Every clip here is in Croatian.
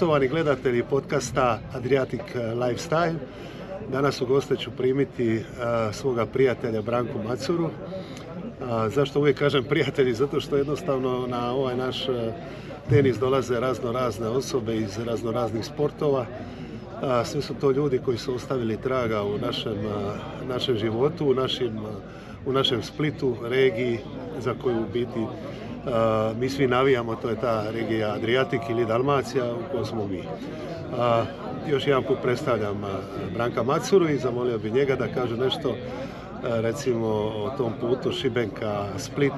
Poštovani gledatelji podcasta Adriatic Lifestyle, danas u goste ću primiti uh, svoga prijatelja Branku Macuru. Uh, zašto uvijek kažem prijatelji? Zato što jednostavno na ovaj naš tenis dolaze razno razne osobe iz razno raznih sportova. Sve su to ljudi koji su ostavili traga u našem, našem životu, u, našim, u našem Splitu, regiji za koju u biti mi svi navijamo, to je ta regija Adriatik ili Dalmacija u kojoj smo mi. Još jedan put predstavljam Branka Macuru i zamolio bi njega da kaže nešto recimo o tom putu Šibenka Split,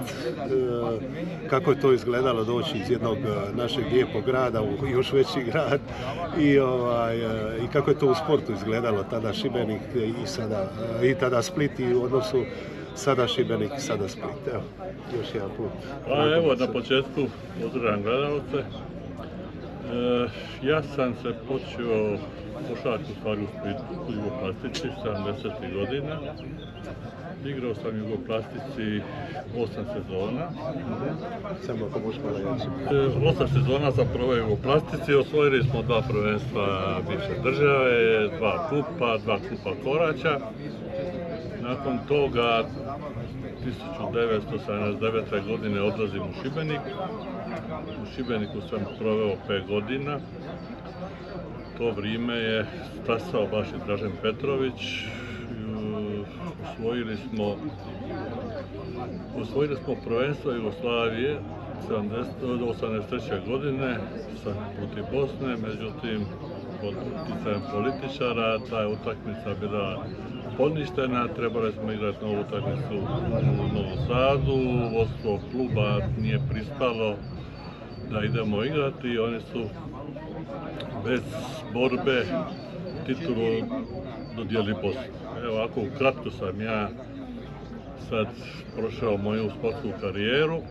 kako je to izgledalo doći iz jednog našeg lijepog grada u još veći grad i, ovaj, i kako je to u sportu izgledalo tada Šibenik i sada i tada Split i u odnosu sada Šibenik, sada Split. Evo, još jedan put. Pa evo, na početku pozdravljam gledalce. E, ja sam se počeo košarku stvari u Splitu, u Jugoplastici, 70. godina. Igrao sam u Jugoplastici 8 sezona. Samo ako možeš malo jače. E, Osam sezona sam proveo u Jugoplastici, osvojili smo dva prvenstva bivše države, dva kupa, dva kupa korača. Nakon toga 1979. godine odlazim u Šibenik. U Šibeniku sam proveo 5 godina. To vrijeme je stasao baš i Dražen Petrović. Osvojili smo Osvojili smo prvenstvo Jugoslavije 1983. godine sa protiv Bosne, međutim pod utjecajem političara ta je utakmica bila poništena, trebali smo igrati novu utakmicu u Novom Sadu, vodstvo kluba nije pristalo da idemo igrati oni su bez borbe titulu dodijeli Bosnu. Evo ovako ukratko sam ja sad prošao moju sportsku karijeru.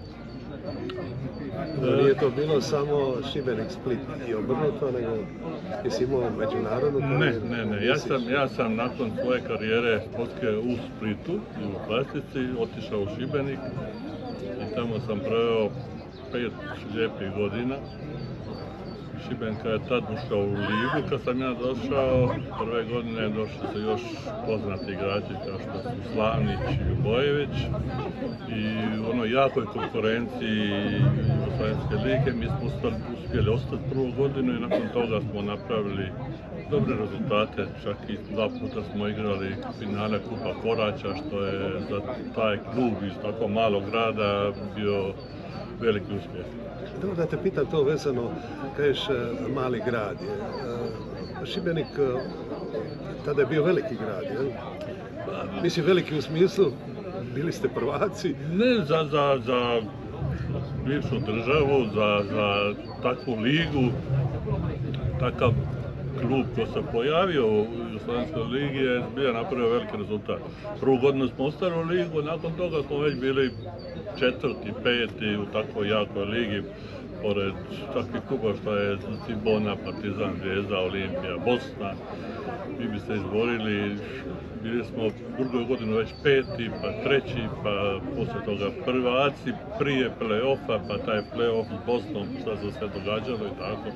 Nije to bilo samo Šibenik Split i obrnuto, nego jesi imao međunarodnu karijeru? Ne, ne, ne. Ja sam, ja sam nakon svoje karijere sportske u Splitu i u plastici otišao u Šibenik i tamo sam proveo pet lijepih godina. Šibenka je tad ušao u ligu, kad sam ja došao, prve godine došli su još poznati igrači kao što su Slavnić i Ljubojević i u onoj jakoj konkurenciji Jugoslavijske lige mi smo uspjeli ostati prvu godinu i nakon toga smo napravili dobre rezultate, čak i dva puta smo igrali finale Kupa Korača, što je za taj klub iz tako malog grada bio veliki uspjeh. Dobro da te pitam to vezano, kažeš e, mali grad je. E, Šibenik e, tada je bio veliki grad, je? Mislim veliki u smislu, bili ste prvaci. Ne za, za, za bivšu državu, za, za takvu ligu, takav klub ko se pojavio u Jugoslovenskoj ligi je bio napravio veliki rezultat. Prvu godinu smo ostali u ligu, nakon toga smo već bili četvrti, peti u takvoj jakoj ligi, pored takvih kluba što je Cibona, Partizan, Zvijezda, Olimpija, Bosna. Mi bi se izborili, bili smo drugu godinu već peti, pa treći, pa poslije toga prvaci, prije play-offa, pa taj play-off s Bosnom, šta se sve događalo i tako.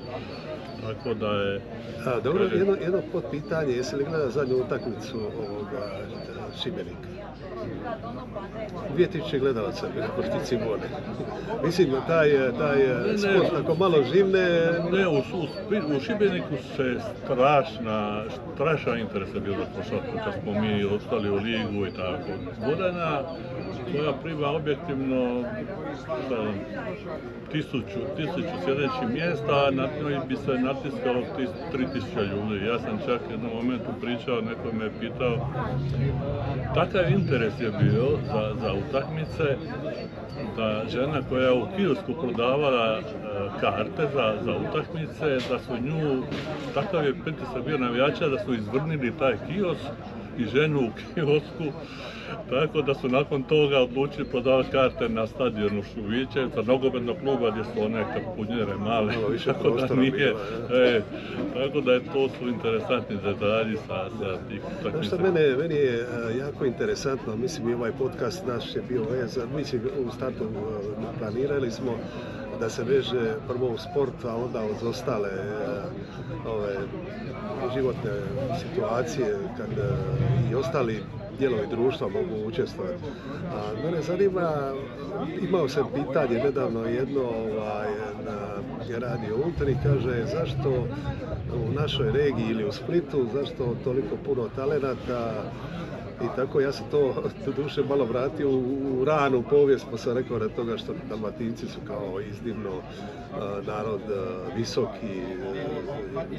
Tako da je... A, dobro, jedno, jedno potpitanje, jesi li gledao zadnju utakmicu ovoga Šibenika? 2000 gledalaca bilo protiv Cibone. Mislim da taj, taj ne, sport tako malo živne... Ne, u, u, u Šibeniku se strašna, strašan interes je bio za košarku, kad smo mi ostali u ligu i tako. Vodena koja prima objektivno znam, tisuću, tisuću sljedećih mjesta, a na njoj bi se natiskalo 3000 ljudi. Ja sam čak jednom momentu pričao, neko me je pitao, takav interes je bio za, za utakmice, da žena koja je u kiosku prodavala e, karte za, za utakmice, da su nju, takav je pritisak bio navijača, da su izvrnili taj kiosk i ženu u kiosku tako da su nakon toga odlučili prodavati karte na stadionu Šuvićevca, nogometnog kluba gdje su one kapunjere male. više tako da nije, e, tako da je to su interesantni detalji sa, sa tih utakmica. mene, meni je e, jako interesantno, mislim i ovaj podcast naš je bio vezan, mislim u startu e, planirali smo da se veže prvo u sport, a onda uz ostale ove, životne situacije kad i ostali dijelovi društva mogu učestvovati. A mene zanima, imao sam pitanje nedavno jedno ovaj, na radio Ultri, kaže zašto u našoj regiji ili u Splitu, zašto toliko puno talenata i tako ja sam to duše malo vratio u, ranu povijest pa sam rekao da toga što Dalmatinci su kao iznimno narod visoki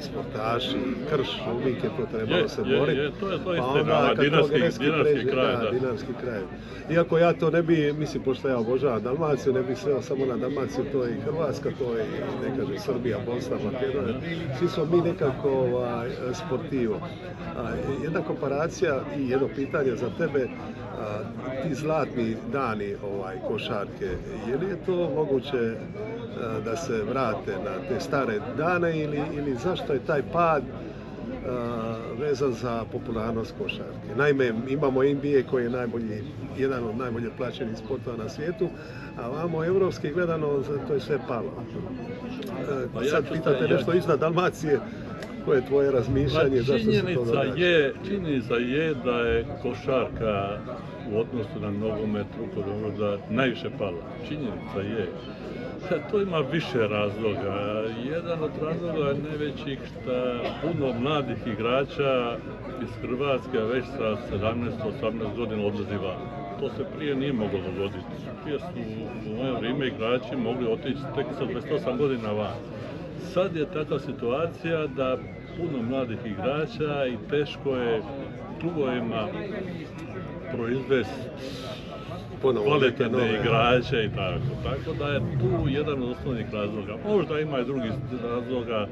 sportaši, krš, uvijek je to trebalo se boriti. To je to pa onda, dinarski, dinarski kraj. Da, dinarski kraj. Iako ja to ne bi, mislim, pošto ja obožavam Dalmaciju, ne bih sveo samo na Dalmaciju, to je i Hrvatska, to je i ne Srbija, Bosna, Makedonija. Svi smo mi nekako ovaj, sportivo. jedna komparacija i jedno pitanje za tebe, ti zlatni dani ovaj, košarke, je li je to moguće da se vrate na te stare dane ili, ili zašto je taj pad vezan za popularnost košarke. Naime, imamo NBA koji je najbolji, jedan od najbolje plaćenih sportova na svijetu, a vamo evropski gledano to je sve palo. Pa sad pitate nešto iznad Dalmacije, koje je tvoje razmišljanje? Pa činjenica, je, činjenica je da je košarka u odnosu na nogomet da najviše pala. Činjenica je. To ima više razloga. Jedan od razloga je najvećih što puno mladih igrača iz Hrvatske već sa 17-18 godina odlazi van. To se prije nije moglo dogoditi. Prije su u moje vrijeme igrači mogli otići tek sa 28 godina van. Sad je takva situacija da puno mladih igrača i teško je klubovima proizvesti kvalitetne igrače i tako. Tako da je tu jedan od osnovnih razloga. Možda ima i drugih razloga,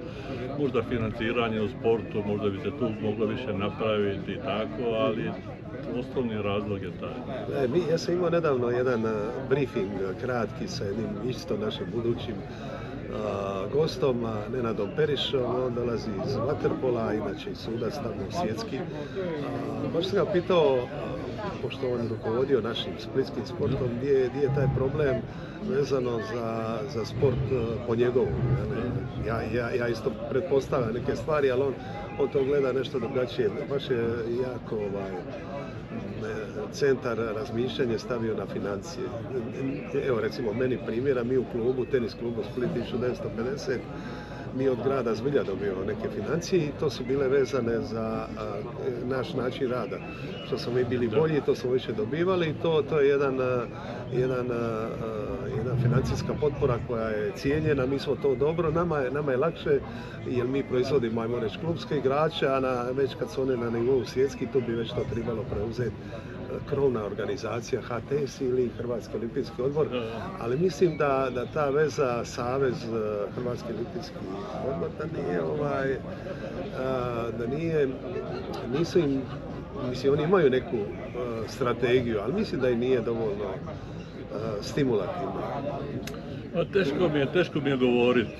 možda financiranje u sportu, možda bi se tu moglo više napraviti i tako, ali osnovni razlog je taj. E, mi, ja sam imao nedavno jedan briefing kratki sa jednim isto našim budućim gostom, Nenadom Perišom, on dolazi iz Waterpola, inače i sudac tamo svjetski. baš sam ga pitao, pošto on rukovodio našim splitskim sportom, gdje, je taj problem vezano za, sport po njegovu. Ja, isto pretpostavljam neke stvari, ali on, on to gleda nešto drugačije. Baš je jako ovaj, centar razmišljanja stavio na financije. Evo recimo meni primjera, mi u klubu, tenis klubu Split 1950, mi od grada zbilja dobio neke financije i to su bile vezane za naš način rada. Što smo mi bili bolji, to smo više dobivali i to, to je jedan, jedan, jedna financijska potpora koja je cijenjena, mi smo to dobro, nama je, nama je lakše jer mi proizvodimo, ajmo reći, klubske igrače, a na, već kad su one na nivou svjetski, to bi već to trebalo preuzeti krovna organizacija HTS ili Hrvatski olimpijski odbor, ali mislim da, da ta veza Savez e, Hrvatski olimpijski odbor da nije ovaj da nije nisu im mislim oni imaju neku e, strategiju, ali mislim da i nije dovoljno e, stimulativno. Teško mi je, teško mi je govoriti.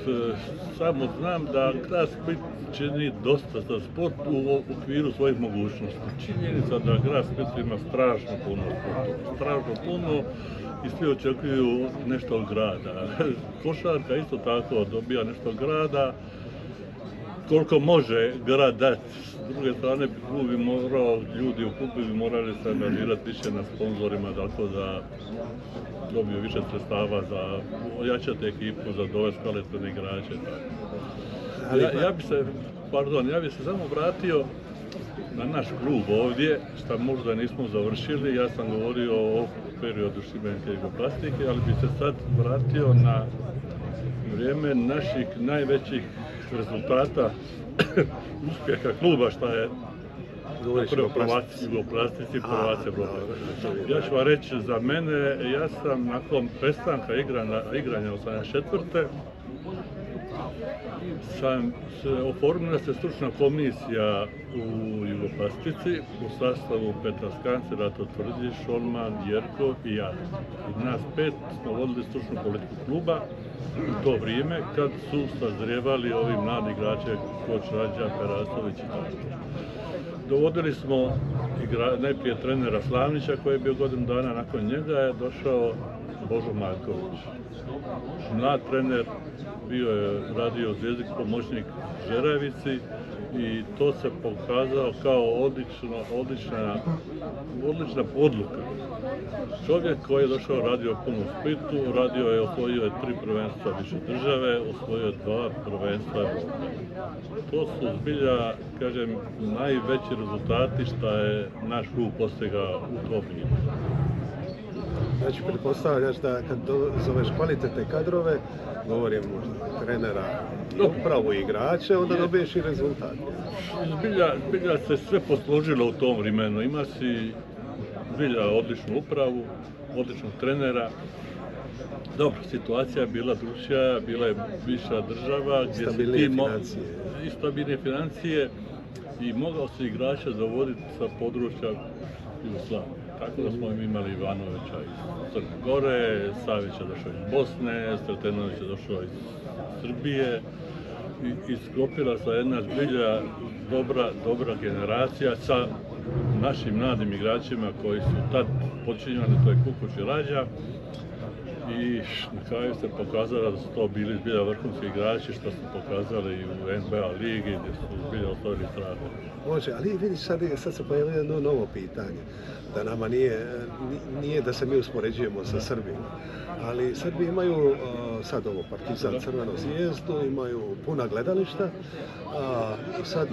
Samo znam da grad Split čini dosta za sport u okviru svojih mogućnosti. Činjenica da grad Split ima strašno puno sportova, strašno puno i svi očekuju nešto od grada. Košarka isto tako dobija nešto od grada, koliko može grad dati. S druge strane, klub bi morao, ljudi u klubu bi morali se angažirati više na sponzorima, tako da dobiju više sredstava za ojačati ekipu, za dovesti kvalitetne igrače. Ja, ja bi se, pardon, ja bi se samo vratio na naš klub ovdje, što možda nismo završili, ja sam govorio o periodu Šibenke i plastike, ali bi se sad vratio na vrijeme naših najvećih rezultata uspjeha kluba, što je Prvo prvaci plastici, prvaci Ja ću vam reći, za mene, ja sam nakon prestanka igranja, igranja 84 sam se oformila se stručna komisija u Jugoplastici u sastavu Petra Skanci, Rato Tvrdi, Šolman, Jerko i ja. I nas pet smo vodili stručnu politiku kluba to vrijeme kad su sazrijevali ovi mladi igrače Koč Rađa, Perastović i tako. Dovodili smo najprije trenera Slavnića koji je bio godinu dana nakon njega je došao Božo Marković. Mlad trener, bio je radio zvijezdik pomoćnik Žerevici i to se pokazao kao odlična, odlična, odlična odluka. Čovjek koji je došao radio puno u Splitu, radio je, osvojio je tri prvenstva više države, osvojio je dva prvenstva Evrope. To su zbilja, kažem, najveći rezultati što je naš klub postigao u tom Znači, pretpostavljaš da kad zoveš kvalitetne kadrove, govorim trenera i upravo igrače, onda dobiješ i rezultat. Zbilja, zbilja se sve posložilo u tom vremenu. Ima si zbilja odličnu upravu, odličnog trenera. Dobro, situacija je bila drugčija, bila je viša država, gdje si ti financije. i stabilne financije i mogao se igrača dovoditi sa područja Jugoslavije. Tako da smo imali Ivanovića iz Crne Gore, Savića došao iz Bosne, Stratenović je došao iz Srbije i isklopila se jedna zbilja dobra, dobra generacija sa našim mladim igračima koji su tad počinjali, to je Kukuć i Rađa. I na kraju se pokazalo da su to bili zbilja vrhunski igrači što su pokazali i u NBA ligi gdje su zbilja ostavili trage. Može, ali vidi sad, sad se pojavilo jedno novo pitanje. Da nama nije, nije da se mi uspoređujemo sa Srbima. Ali Srbi imaju sad ovo Partizan Crveno zvijezdu, imaju puna gledališta. A, sad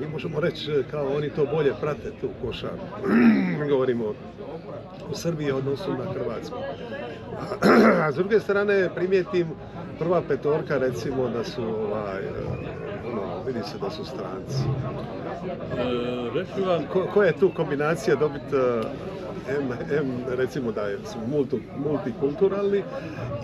mi možemo reći kao oni to bolje prate tu košar. Govorimo u Srbiji odnosu na Hrvatsku. A s druge strane primijetim prva petorka recimo da su ovaj, vidi se da su stranci. E, ko, koja je tu kombinacija dobiti M, M, recimo da su multikulturalni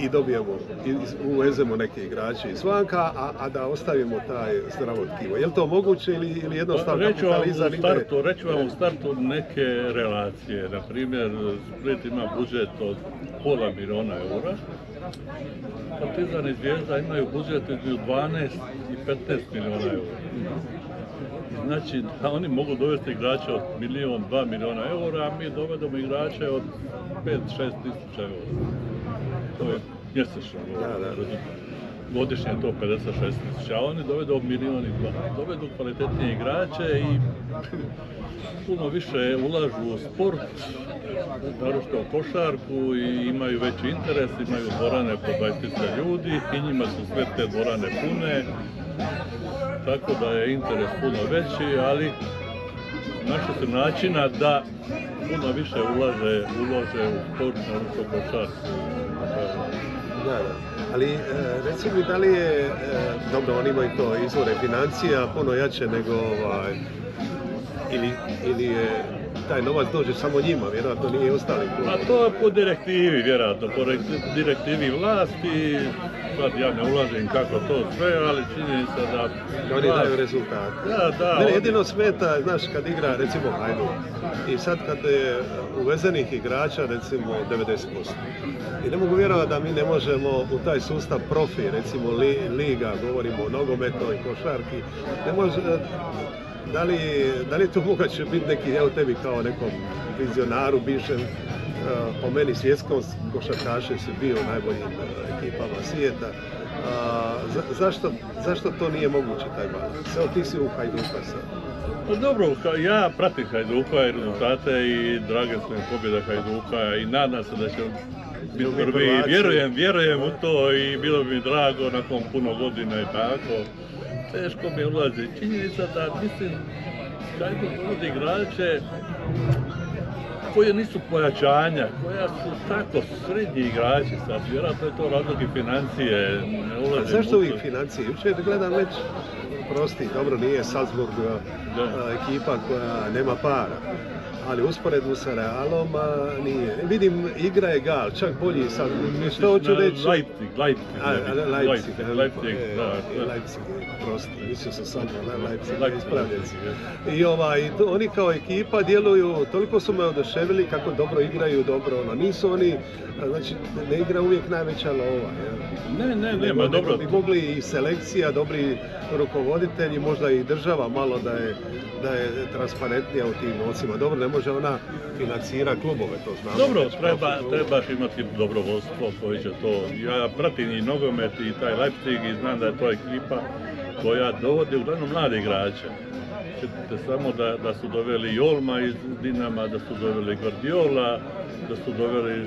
i dobijemo, i uvezemo neke igrače iz vanka, a, a da ostavimo taj zdravo tkivo. Je li to moguće ili, ili jednostavno pa, kapitalizam ide? Startu, reću vam u startu neke relacije. Na primjer, Split ima budžet od pola miliona eura, Partizan i Zvijezda imaju budžet između 12 i 15 miliona eura. Znači da oni mogu dovesti igrače od milijon, dva miliona eura, a mi dovedemo igrače od 5-6 tisuća eura. To je mjesečno. Godišnje je to 56 tisuća, a oni dovedu milijon i dva. Dovedu kvalitetnije igrače i puno više ulažu u sport, naročito u košarku i imaju veći interes, imaju dvorane po 20 ljudi i njima su sve te dvorane pune tako da je interes puno veći, ali našli su načina da puno više ulaže, ulože u sport, u košarku. Da, da. Ali e, reci mi da li je, e, dobro oni imaju to izvore financija puno jače nego ovaj, ili, ili je taj novac dođe samo njima, vjerojatno nije ostali. A to po direktivi, vjerojatno, po direktivi vlasti, sad ja ne ulazim kako to sve, ali činjenica da... Da oni daju rezultat. Da, da. Mene jedino smeta, znaš, kad igra, recimo, Hajduk, i sad kad je uvezenih igrača, recimo, 90%. I ne mogu vjerovati da mi ne možemo u taj sustav profi, recimo, liga, govorimo o nogometnoj košarki, ne može, da li, da li je to moguće biti neki, evo tebi kao nekom vizionaru, bivšem, e, po meni svjetskom košarkaše se bio najboljim e, ekipama svijeta. zašto, zašto to nije moguće taj balans? Evo ti si u Hajduka sad. Pa dobro, ja pratim Hajduka i rezultate i drage su mi pobjeda Hajduka i nadam se da će biti prvi. Vjerujem, vjerujem u to i bilo bi mi drago nakon puno godina i tako teško mi ulazi. Činjenica da mislim Hajduk uvodi igrače koji nisu pojačanja, koja su tako srednji igrači sad, vjerojatno je to razlog i financije, ne ulaze. A zašto uvijek financije? Jučer gledam već, prosti, dobro nije Salzburg ekipa koja nema para ali usporedbu sa Realom nije. Vidim, igra je Gal, čak bolji sad. Što hoću reći? Leipzig, Leipzig. Leipzig, Leipzig, Leipzig, prosti, mislio sam samo na Leipzig, ispravljam I ovaj, oni kao ekipa djeluju, toliko su me oduševili kako dobro igraju, dobro ono, nisu oni, znači ne igra uvijek najveća lova. Ne, ne, ne, ma dobro. Bi mogli i selekcija, dobri rukovoditelji, možda i država malo da je, da je transparentnija u tim novcima. Dobro, ne može ona financira klubove, to znamo. Dobro, kao treba, trebaš imati dobrovoljstvo koji će to, ja pratim i nogomet i taj Leipzig i znam da je to ekipa koja dovodi uglavnom mlade igrače. Sjetite samo da, da su doveli Jolma iz Dinama, da su doveli Guardiola, da su doveli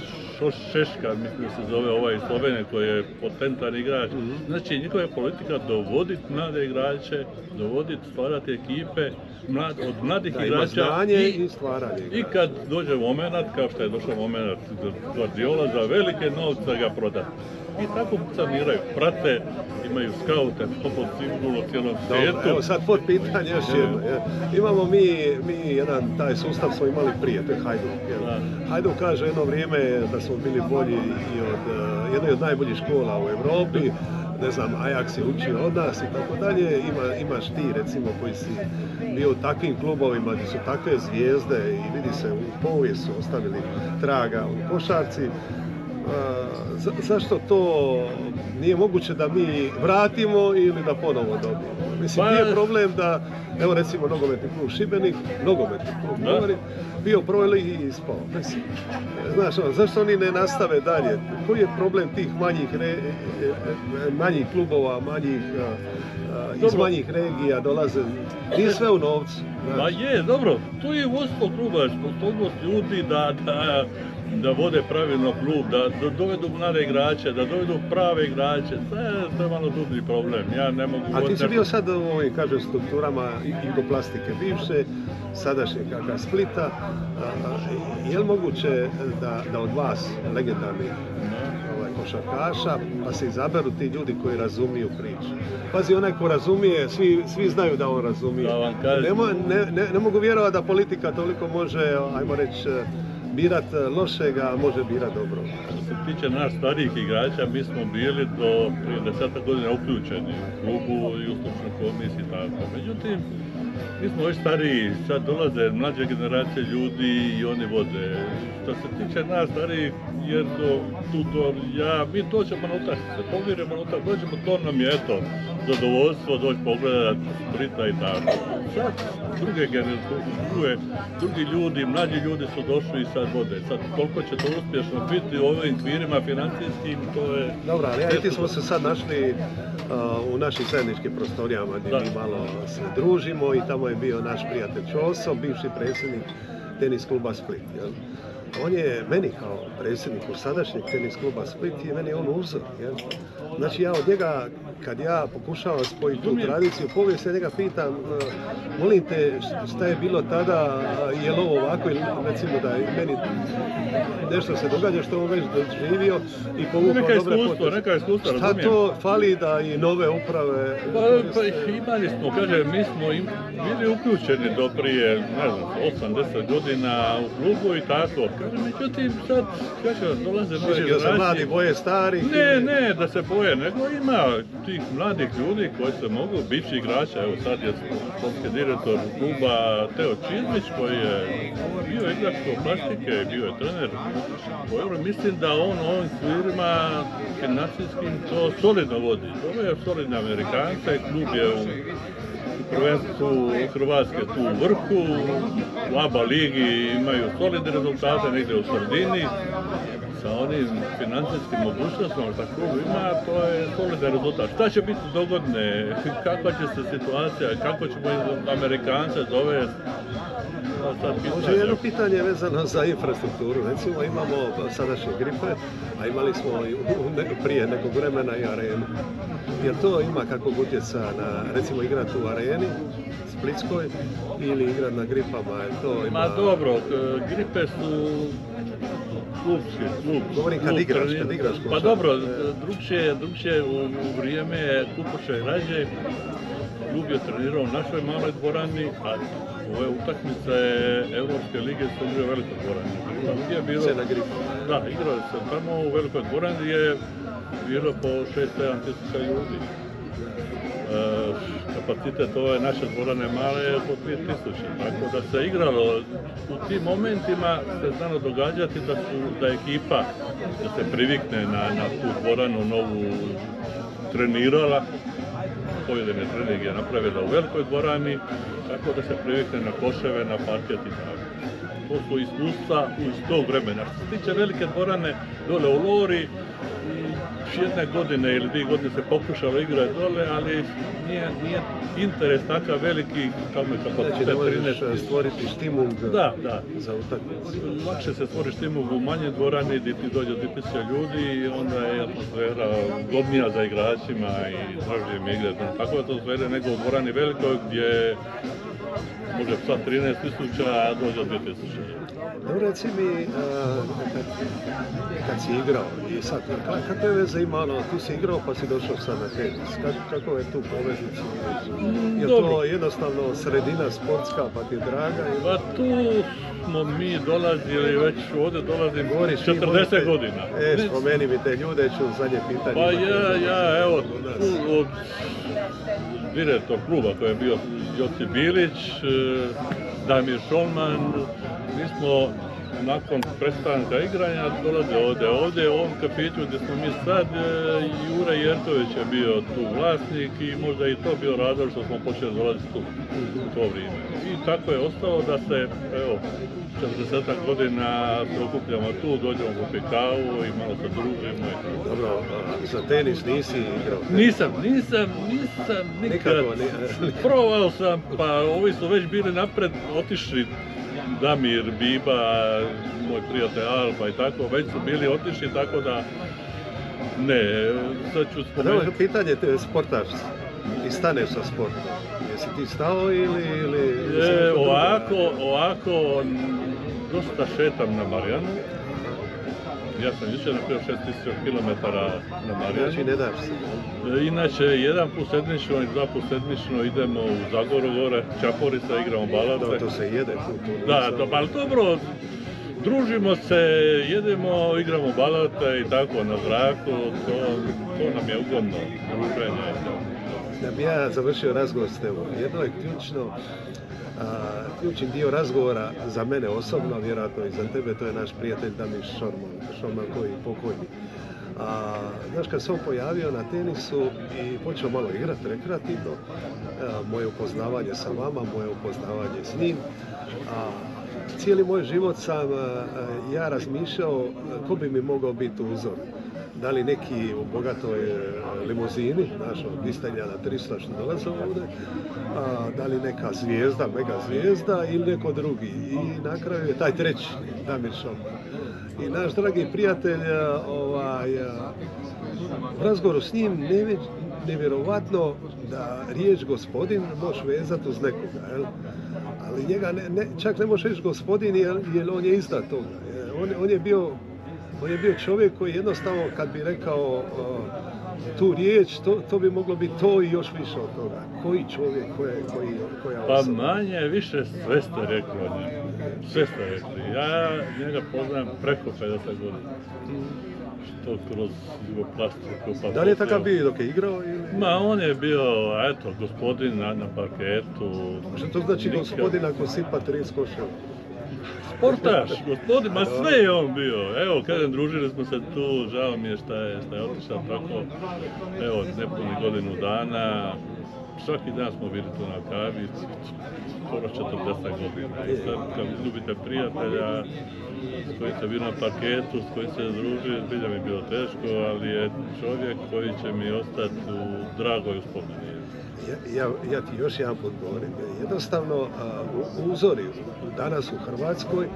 Šeška, mislim da se zove ovaj iz Slovenije koji je potentan igrač. Mhm. Znači njihova je politika dovoditi mlade igrače, dovoditi, stvarati ekipe mlad, od mladih Da, ima igrača znanje i i stvaranje. i kad dođe moment, kao što je došao moment Guardiola, za velike novce ga prodati. I tako funkcioniraju, prate, imaju skaute, poput sigurno cijelom svijetu. Dobro, evo sad pod pitanje još jedno. je. Imamo mi, mi jedan taj sustav smo imali prije, to je Hajduk. Hajduk kaže jedno vrijeme da smo bili bolji i od uh, jedne od najboljih škola u Europi. Ne znam, Ajax je učio od nas i tako dalje. Ima, imaš ti recimo koji si bio u takvim klubovima gdje su takve zvijezde i vidi se u povijest su ostavili traga u košarci. Za- zašto to nije moguće da mi vratimo ili da ponovo dobijemo? Mislim, Pa- nije problem da, evo recimo nogometni klub Šibenik, nogometni klub Da. govorim, bio ligi i ispao. Mislim, znaš, ono, zašto oni ne nastave dalje? Koji je problem tih manjih, re- e, e, manjih klubova, manjih, iz Dobro. manjih regija dolaze? Nije sve u novcu. znaš. Ma je, dobro, to je vodstvo kluba, sposobnost ljudi da, da, da vode pravilno klub, da, dovedu mlade igrače, da dovedu prave igrače, to je, to je malo dublji problem, ja ne mogu... A ti si bio sad u ovim, kažem, strukturama i- Jugoplastike bivše, sadašnje kaka Splita. Je li moguće da, da od vas, legendarnih ovaj, košarkaša, pa se izaberu ti ljudi koji razumiju priču? Pazi, onaj ko razumije, svi, svi znaju da on razumije. Da vam kažem. Ne, mo- ne, ne, ne mogu vjerovati da politika toliko može, ajmo reći, birat lošega, a može birat dobro. Što se tiče nas starijih igrača, mi smo bili do prije deseta godina uključeni u klubu i u stručnoj komisiji i tako. Međutim, mi smo već stariji, sad dolaze mlađe generacije ljudi i oni vode. Što se tiče nas starijih, jer do, tu do, ja, mi dođemo na utakmice, poviremo na utakmice, dođemo, to nam je eto, zadovoljstvo doći pogledat Splita i tako. Sad druge generacije, drugi ljudi, mlađi ljudi su došli i sad vode. Sad koliko će to uspješno biti u ovim kvirima financijskim, to je... Dobro, ali ja i ti smo se sad našli uh, u našim zajedničkim prostorijama gdje Da. mi malo se družimo i tamo je bio naš prijatelj Čoso, bivši predsjednik tenis kluba Split. Jel? On je meni kao predsjedniku sadašnjeg tenis kluba Split je meni on uzor. Jel? Znači ja od njega, kad ja pokušavam spojiti tu tradiciju, povijest, ja njega pitam, molim te šta je bilo tada, je li ovo ovako ili recimo da je meni nešto se događa što on već doživio i povukao Neka dobre poteze. neka iskustva, Šta to fali da i nove uprave... Pa, pa imali smo, kaže, mi smo im, bili uključeni do prije, ne znam, 80 godina u klubu i tako. Međutim, sad, kaže, dolaze nove Misliš da se mladi generacije. boje starih? Ne, ne, da se boje, nego ima tih mladih ljudi koji se mogu, bivši igrača, evo sad je sportski direktor kluba Teo Čizmić koji je bio igrač plastike, bio je trener. Evo, mislim da on ovim svirima financijskim to solidno vodi. Ovo je solidne Amerikance, klub je u prvenstvu Hrvatske tu u vrhu, u ABA ligi imaju solidne rezultate negdje u sredini, sa onim financijskim mogućnostima što klub ima, to je solidan rezultat. Šta će biti dogodne, kakva će se situacija, kako ćemo Amerikance dovesti, Može jedno pitanje vezano za infrastrukturu. Recimo imamo sadašnje gripe, a imali smo prije nekog vremena i arenu. Jer to ima kakvog utjeca na, recimo, igrati u areni, Splitskoj, ili igrati na gripama, to ima... Ma dobro, gripe su klubski, klub. Govorim kad klub igraš, kad igraš Pa košarku. dobro, drugčije, drugčije u, u vrijeme Kukoša i Rađe, klub je trenirao u našoj maloj dvorani, a ove utakmice Europske lige su bile u velikoj dvorani. Drugdje je bilo... Da, igrao se tamo u velikoj dvorani je bilo po 6-7 tisuća ljudi. E, kapacitet ove naše dvorane male je po 2000, tako da se igralo u tim momentima se znalo događati da su da ekipa da se privikne na, na tu dvoranu novu trenirala pojedine treninge je napravila u velikoj dvorani tako da se privikne na koševe, na parket i tako. 100% iskustva iz tog vremena. Što se tiče velike dvorane dole u Lori, jedne godine ili dvije godine se pokušalo igrati dole, ali nije, nije interes takav veliki kao me Znači ne možeš e, stvoriti štimung da, da. za utakmicu. Lakše se stvori štimung u manje dvorani gdje ti dođe 2000 ljudi i onda je atmosfera godnija za igračima i dražije mi igrati. Tako atmosfere nego u dvorani velikoj gdje može sad 13 tisuća, a dođe 2000. Dobro, reci mi, kad, kad si igrao i sad, kakve veze ima ono, ti si igrao pa si došao sad na tenis, kako je tu poveznica? Je to jednostavno sredina sportska pa ti je draga? Pa tu smo mi dolazili, već ovdje dolazim Govoriš, 40 godina. E, spomeni mi te ljude, ću zadnje pitanje. Pa ja, ja, evo, od direktor kluba koji je bio Josip Bilić, e, Damir Šolman, mi smo nakon prestanka igranja dolaze ovdje. Ovdje u ovom kafiću gdje smo mi sad, e, Jure Jerković je bio tu vlasnik i možda i to bio razlog što smo počeli dolaziti tu u to vrijeme. I tako je ostalo da se, evo, 40 godina se okupljamo tu, dođemo po kavu i malo se družimo. Dobro, za tenis nisi igrao? Nisam, nisam, nisam nikad. Provao sam, pa ovi su već bili napred, otišli Damir, Biba, moj prijatelj Alba i tako, već su bili otišli, tako da ne, sad ću spomenuti. Dobro, pitanje te sportaš i staneš sa sportom. Jesi ti stao ili... ili e, ovako, ovako, dosta šetam na Marijanu. Ja sam jučer napio 6000 km na Marijanu. Znači ne daš se? E, inače, jedan put sedmično i dva put sedmično idemo u Zagoru gore, Čaporica, igramo balate. Da, to se jede. Da, to, ali dobro, družimo se, jedemo, igramo balate i tako na zraku, to, to nam je ugodno, druženje. Da bi ja završio razgovor s tebom, jedno je ključno, ključni dio razgovora za mene osobno, vjerojatno i za tebe, to je naš prijatelj Damir Šorman, Šorman koji pokojni. A, znaš, kad se on pojavio na tenisu i počeo malo igrati rekreativno, moje upoznavanje sa vama, moje upoznavanje s njim, a, cijeli moj život sam ja razmišljao ko bi mi mogao biti uzor da li neki u bogatoj e, limuzini, znaš, od 200 na 300 što dolaze ovdje, a, da li neka zvijezda, mega zvijezda ili neko drugi. I na kraju je taj treći, Damir Šoman. I naš dragi prijatelj, e, ovaj, e, u razgovoru s njim nevjerovatno da riječ gospodin možeš vezati uz nekoga, jel? ali njega ne, čak ne možeš reći gospodin jer, jer on je iznad toga. On, on je bio on je bio čovjek koji jednostavno kad bi rekao tu riječ, to, to, bi moglo biti to i još više od toga. Koji čovjek, koje, koji, koja Pa manje, više sve ste rekli o njemu. Sve ste rekli. Ja njega poznam preko 50 godina. Što kroz jugoplastiku. Pa da li je takav bio dok je igrao? Ili... Ma on je bio, eto, gospodin na, na parketu. Što to znači gospodin ako sipa 30 koševa? Sportaš, gospodin, ma sve je on bio. Evo, kažem, družili smo se tu, žao mi je šta je, šta je otišao tako, evo, nepuni godinu dana, svaki dan smo bili tu na kavi, skoro 40 godina. I sad, kad ljubite prijatelja, s kojim se bio na parketu, s kojim se druži, zbilja mi bilo teško, ali je čovjek koji će mi ostati u dragoj uspomeni ja, ja ti još jedan put govorim, jednostavno uzori danas u Hrvatskoj,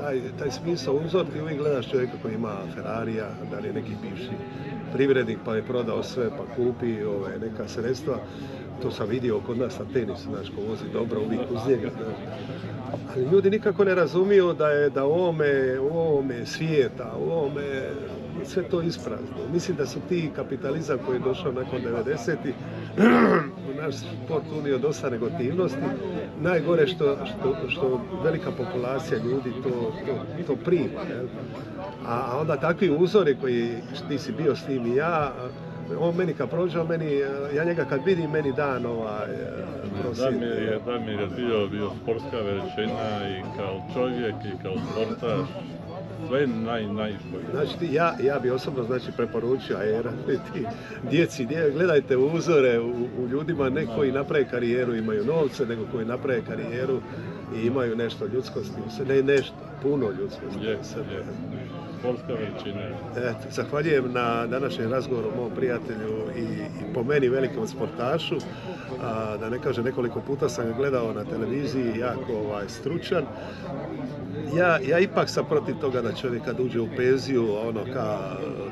taj, taj smisao uzor ti uvijek gledaš čovjeka koji ima Ferrarija, da li je neki bivši privrednik pa je prodao sve pa kupi ove, neka sredstva. To sam vidio kod nas na tenisu, znaš, ko vozi dobro uvijek uz njega. Ali ljudi nikako ne razumiju da je da u ovome, ovome svijeta, u ovome sve to isprazno. Mislim da su ti kapitalizam koji je došao nakon 90 u naš sport unio dosta negativnosti. Najgore što, što, što velika populacija ljudi to, to, to prima. A onda takvi uzori koji ti si bio s tim i ja, on meni kad prođe, meni, ja njega kad vidim, meni dan ovaj, Damir je, Damir je bio, bio sportska veličina i kao čovjek i kao sportaš sve naj, najbolje. Znači, ti- ja, ja bi osobno znači, preporučio, a jer ti djeci, dje- gledajte uzore u, u ljudima, ne koji naprave karijeru, imaju novce, nego koji naprave karijeru i imaju nešto ljudskosti u sebi, ne nešto, puno ljudskosti Je, u sebi. je. Sportska veličina. Eto, zahvaljujem na današnjem razgovoru mom prijatelju i, i po meni velikom sportašu. Da ne kaže, nekoliko puta sam ga gledao na televiziji, jako ovaj, stručan. Ja, ja ipak sam protiv toga da čovjek kad uđe u penziju, ono ka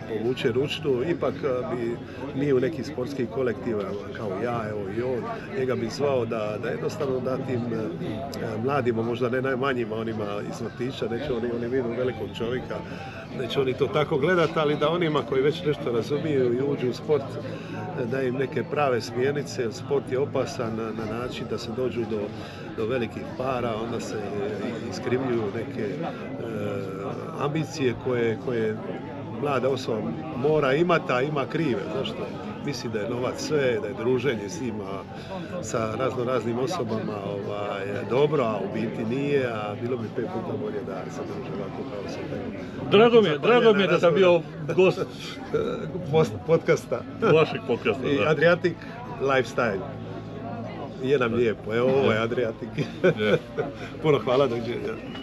povuče ručnu, ipak bi mi u nekim sportskim kolektivima, kao ja, evo i on, njega bi zvao da, da jednostavno da tim mladima, možda ne najmanjima, onima iz vrtića, neće oni, oni vidu velikog čovjeka, neće oni to tako gledati, ali da onima koji već nešto razumiju i uđu u sport, da im neke prave smjernice, jer sport je opasan na, na način da se dođu do, velikih para, onda se iskrivljuju neke e, ambicije koje, koje mlada osoba mora imati, a ima krive. Zašto? Misli da je novac sve, da je druženje s njima, sa razno raznim osobama ovaj, dobro, a u biti nije, a bilo bi pet puta bolje da se druže ovako kao sa tebi. Drago mi je, drago mi je da sam bio gost podcasta vašeg podcasta. i da. Adriatic Lifestyle. Je nam lijepo, evo ovo je Adriatic. Puno hvala, dođenja.